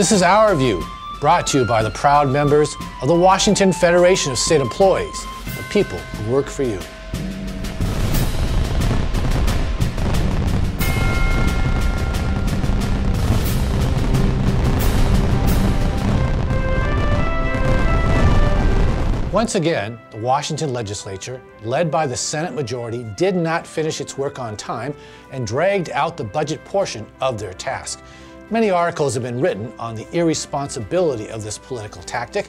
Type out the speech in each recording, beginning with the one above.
This is Our View, brought to you by the proud members of the Washington Federation of State Employees, the people who work for you. Once again, the Washington legislature, led by the Senate majority, did not finish its work on time and dragged out the budget portion of their task. Many articles have been written on the irresponsibility of this political tactic,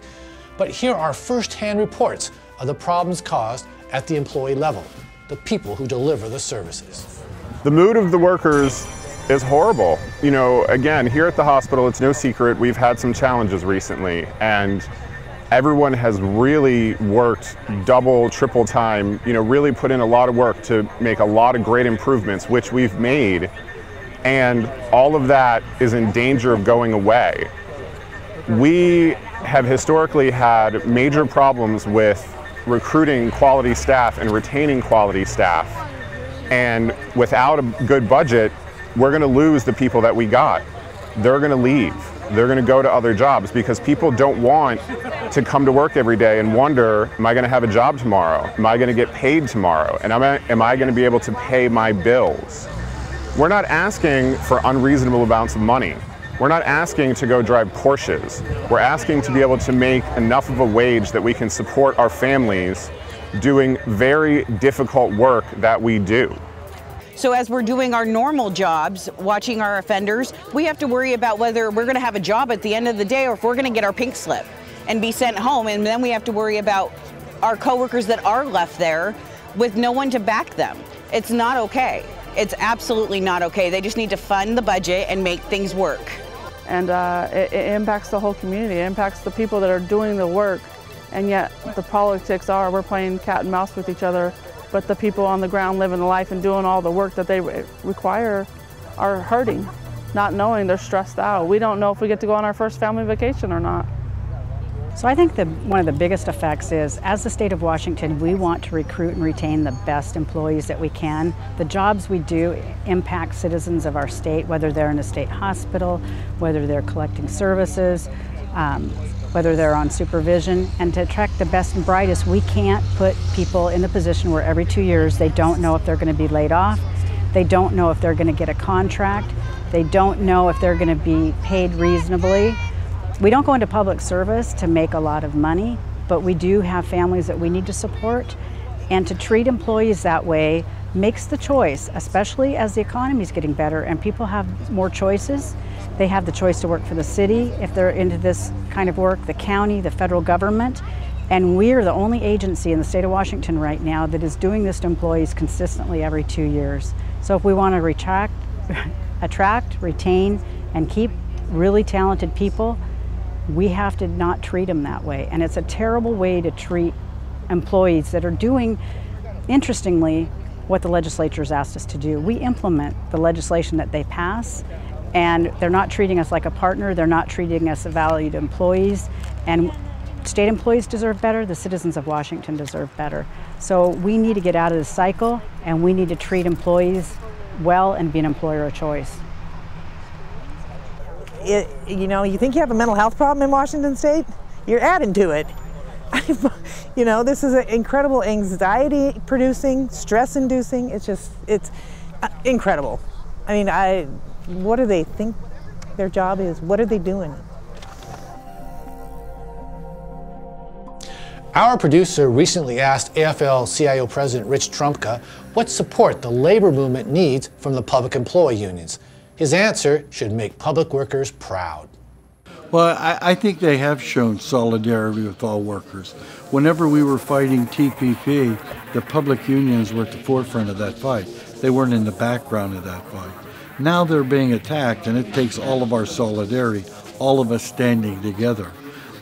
but here are first-hand reports of the problems caused at the employee level, the people who deliver the services. The mood of the workers is horrible. You know, again, here at the hospital, it's no secret we've had some challenges recently, and everyone has really worked double, triple time, you know, really put in a lot of work to make a lot of great improvements, which we've made. And all of that is in danger of going away. We have historically had major problems with recruiting quality staff and retaining quality staff. And without a good budget, we're going to lose the people that we got. They're going to leave they're going to go to other jobs because people don't want to come to work every day and wonder, am I going to have a job tomorrow? Am I going to get paid tomorrow? And am I, am I going to be able to pay my bills? We're not asking for unreasonable amounts of money. We're not asking to go drive Porsches. We're asking to be able to make enough of a wage that we can support our families doing very difficult work that we do. So as we're doing our normal jobs, watching our offenders, we have to worry about whether we're going to have a job at the end of the day or if we're going to get our pink slip and be sent home. And then we have to worry about our coworkers that are left there with no one to back them. It's not okay. It's absolutely not okay. They just need to fund the budget and make things work. And uh, it, it impacts the whole community. It impacts the people that are doing the work. And yet the politics are we're playing cat and mouse with each other but the people on the ground living the life and doing all the work that they re require are hurting, not knowing they're stressed out. We don't know if we get to go on our first family vacation or not. So I think that one of the biggest effects is, as the state of Washington, we want to recruit and retain the best employees that we can. The jobs we do impact citizens of our state, whether they're in a state hospital, whether they're collecting services, um, whether they're on supervision, and to attract the best and brightest, we can't put people in the position where every two years they don't know if they're going to be laid off, they don't know if they're going to get a contract, they don't know if they're going to be paid reasonably. We don't go into public service to make a lot of money, but we do have families that we need to support, and to treat employees that way makes the choice, especially as the economy is getting better and people have more choices. They have the choice to work for the city if they're into this kind of work, the county, the federal government. And we're the only agency in the state of Washington right now that is doing this to employees consistently every two years. So if we want to retract, attract, retain, and keep really talented people, we have to not treat them that way. And it's a terrible way to treat employees that are doing, interestingly, what the legislature has asked us to do. We implement the legislation that they pass, and they're not treating us like a partner, they're not treating us as valued employees, and state employees deserve better, the citizens of Washington deserve better. So we need to get out of the cycle, and we need to treat employees well and be an employer of choice. It, you know, you think you have a mental health problem in Washington State? You're adding to it. you know, this is an incredible anxiety producing, stress inducing. It's just, it's uh, incredible. I mean, I what do they think their job is? What are they doing? Our producer recently asked AFL-CIO President Rich Trumka what support the labor movement needs from the public employee unions. His answer should make public workers proud. Well, I, I, think they have shown solidarity with all workers. Whenever we were fighting TPP, the public unions were at the forefront of that fight. They weren't in the background of that fight. Now they're being attacked, and it takes all of our solidarity, all of us standing together.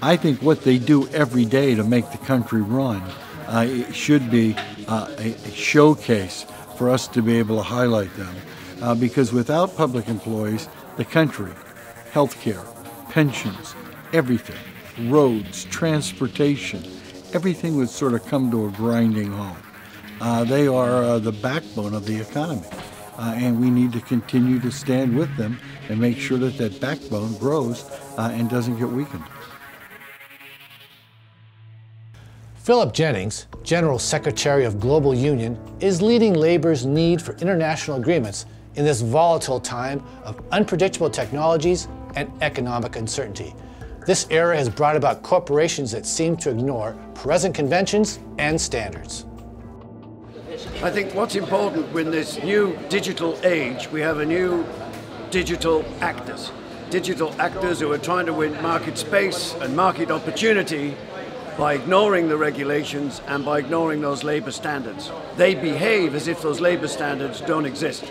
I think what they do every day to make the country run uh, should be uh, a, a, showcase for us to be able to highlight them. Uh, because without public employees, the country, healthcare, pensions, everything, roads, transportation, everything would sort of come to a grinding halt. Uh, they are uh, the backbone of the economy. uh, and we need to continue to stand with them and make sure that that backbone grows uh, and doesn't get weakened. Philip Jennings, General Secretary of Global Union, is leading labor's need for international agreements in this volatile time of unpredictable technologies and economic uncertainty. This era has brought about corporations that seem to ignore present conventions and standards. I think what's important in this new digital age, we have a new digital actors. Digital actors who are trying to win market space and market opportunity by ignoring the regulations and by ignoring those labour standards. They behave as if those labour standards don't exist.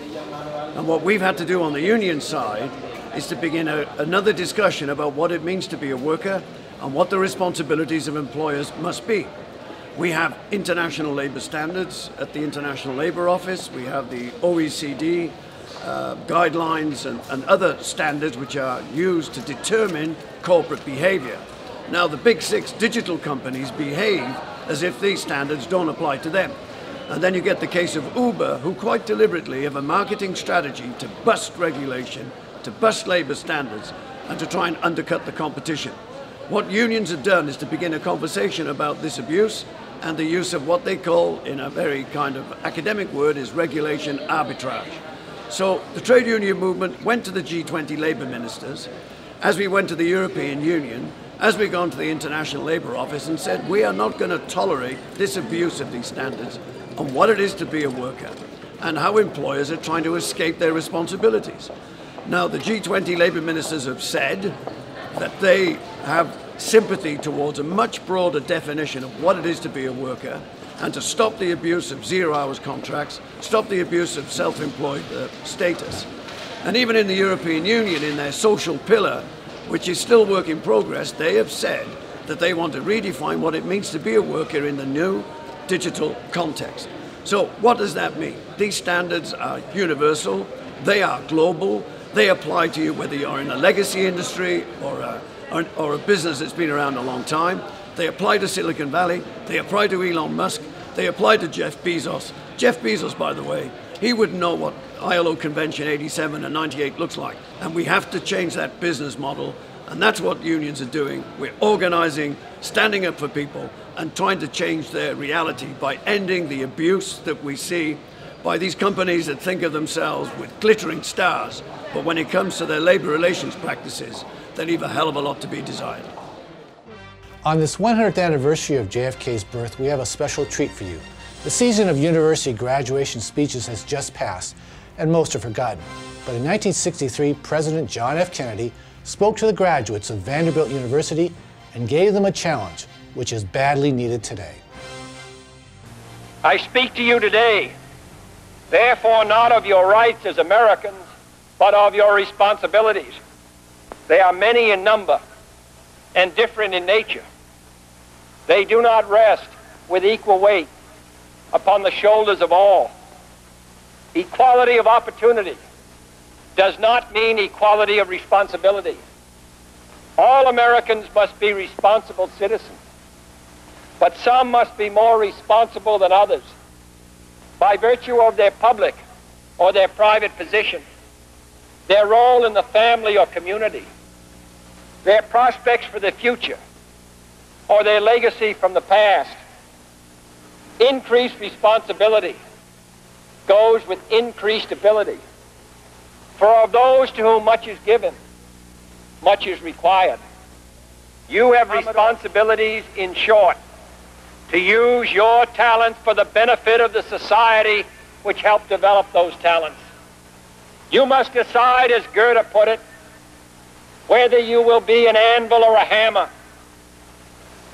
And what we've had to do on the union side is to begin a, another discussion about what it means to be a worker and what the responsibilities of employers must be. We have international labour standards at the International Labour Office, we have the OECD uh, guidelines and, and other standards which are used to determine corporate behaviour. Now, the big six digital companies behave as if these standards don't apply to them. And then you get the case of Uber, who quite deliberately have a marketing strategy to bust regulation, to bust labour standards, and to try and undercut the competition. What unions have done is to begin a conversation about this abuse and the use of what they call, in a very kind of academic word, is regulation arbitrage. So the trade union movement went to the G20 labour ministers, as we went to the European Union, as we gone to the International Labour Office and said, we are not going to tolerate this abuse of these standards on what it is to be a worker and how employers are trying to escape their responsibilities. Now, the G20 Labour Ministers have said that they have sympathy towards a much broader definition of what it is to be a worker and to stop the abuse of zero hours contracts, stop the abuse of self employed uh, status. And even in the European Union, in their social pillar, which is still work in progress, they have said that they want to redefine what it means to be a worker in the new digital context. So, what does that mean? These standards are universal, they are global, they apply to you whether you're in a legacy industry or a, or, or a business that's been around a long time. They apply to Silicon Valley, they apply to Elon Musk, they apply to Jeff Bezos. Jeff Bezos, by the way, he wouldn't know what ILO Convention 87 and 98 looks like. And we have to change that business model. And that's what unions are doing. We're organizing, standing up for people, and trying to change their reality by ending the abuse that we see by these companies that think of themselves with glittering stars. But when it comes to their labor relations practices, they leave a hell of a lot to be desired. On this 100th anniversary of JFK's birth, we have a special treat for you. The season of university graduation speeches has just passed, and most are forgotten. But in 1963, President John F. Kennedy spoke to the graduates of Vanderbilt University and gave them a challenge, which is badly needed today. I speak to you today, therefore, not of your rights as Americans, but of your responsibilities. They are many in number and different in nature. They do not rest with equal weight upon the shoulders of all. Equality of opportunity does not mean equality of responsibility. All Americans must be responsible citizens, but some must be more responsible than others by virtue of their public or their private position, their role in the family or community, their prospects for the future, or their legacy from the past. Increased responsibility goes with increased ability. For of those to whom much is given, much is required. You have responsibilities, in short, to use your talents for the benefit of the society which helped develop those talents. You must decide, as Goethe put it, whether you will be an anvil or a hammer,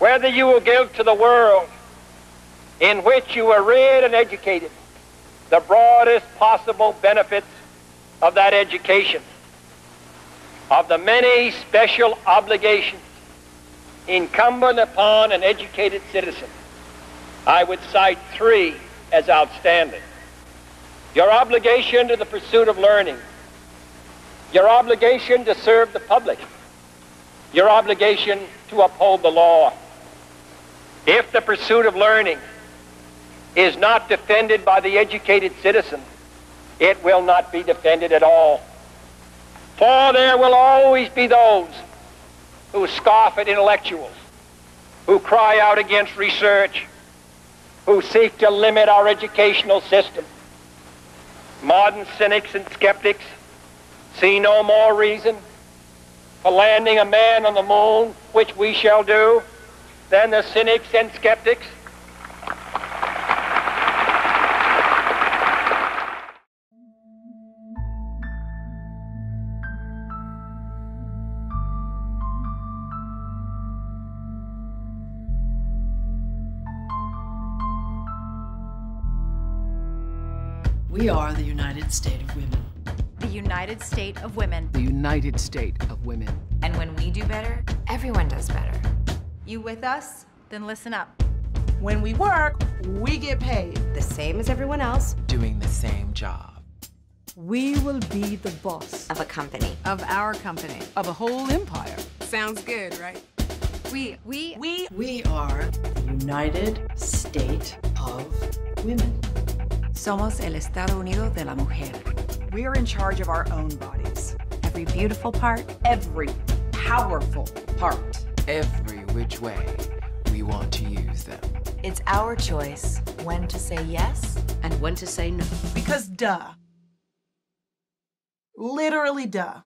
whether you will give to the world in which you were reared and educated the broadest possible benefits of that education, of the many special obligations incumbent upon an educated citizen. I would cite three as outstanding. Your obligation to the pursuit of learning, your obligation to serve the public, your obligation to uphold the law. If the pursuit of learning is not defended by the educated citizen, it will not be defended at all. For there will always be those who scoff at intellectuals, who cry out against research, who seek to limit our educational system. Modern cynics and skeptics see no more reason for landing a man on the moon, which we shall do, than the cynics and skeptics We are the United State of Women. The United State of Women. The United State of Women. And when we do better, everyone does better. You with us? Then listen up. When we work, we get paid. The same as everyone else. Doing the same job. We will be the boss. Of a company. Of our company. Of a whole empire. Sounds good, right? We, we, we, we are the United State of Women. Somos el Estado Unido de la Mujer. We are in charge of our own bodies. Every beautiful part. Every powerful part. Every which way we want to use them. It's our choice when to say yes and when to say no. Because duh. Literally duh.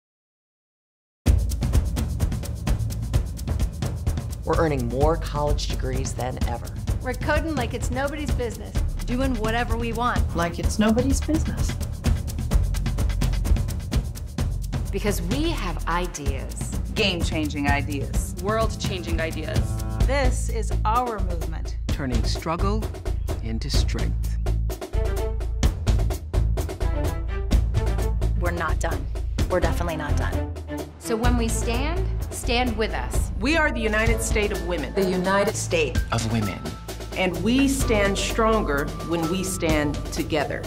We're earning more college degrees than ever. We're coding like it's nobody's business, doing whatever we want. Like it's nobody's business. Because we have ideas. Game changing ideas. World changing ideas. This is our movement. Turning struggle into strength. We're not done. We're definitely not done. So when we stand, stand with us. We are the United State of Women. The United State of Women. And we stand stronger when we stand together.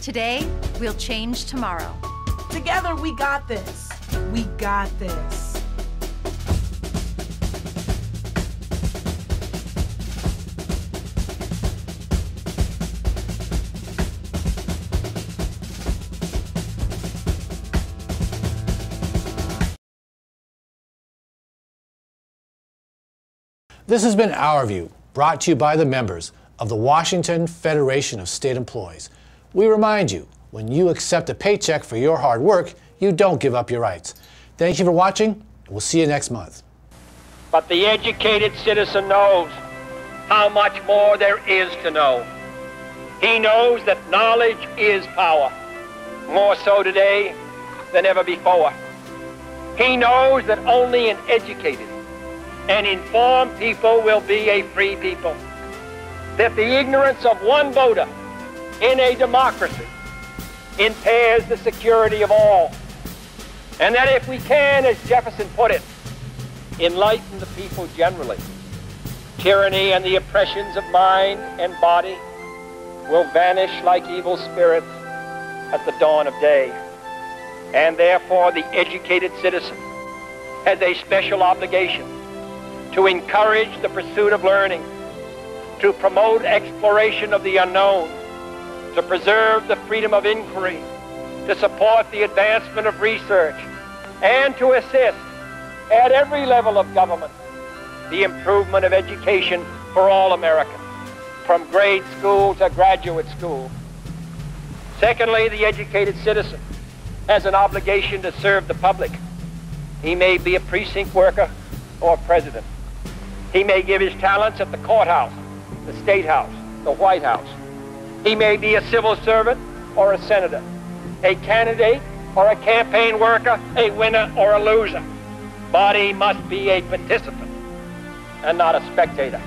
Today, we'll change tomorrow. Together, we got this. We got this. This has been Our View, brought to you by the members of the Washington Federation of State Employees. We remind you, when you accept a paycheck for your hard work, you don't give up your rights. Thank you for watching, and we'll see you next month. But the educated citizen knows how much more there is to know. He knows that knowledge is power, more so today than ever before. He knows that only an educated and informed people will be a free people. That the ignorance of one voter in a democracy impairs the security of all. And that if we can, as Jefferson put it, enlighten the people generally, tyranny and the oppressions of mind and body will vanish like evil spirits at the dawn of day. And therefore, the educated citizen has a special obligation to encourage the pursuit of learning, to promote exploration of the unknown, to preserve the freedom of inquiry, to support the advancement of research, and to assist at every level of government the improvement of education for all Americans, from grade school to graduate school. Secondly, the educated citizen has an obligation to serve the public. He may be a precinct worker or president. He may give his talents at the courthouse, the state house, the White House. He may be a civil servant or a senator, a candidate or a campaign worker, a winner or a loser. But he must be a participant and not a spectator.